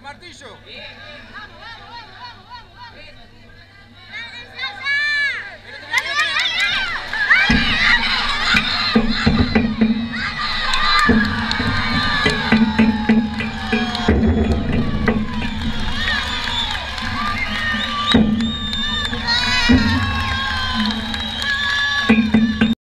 martillo.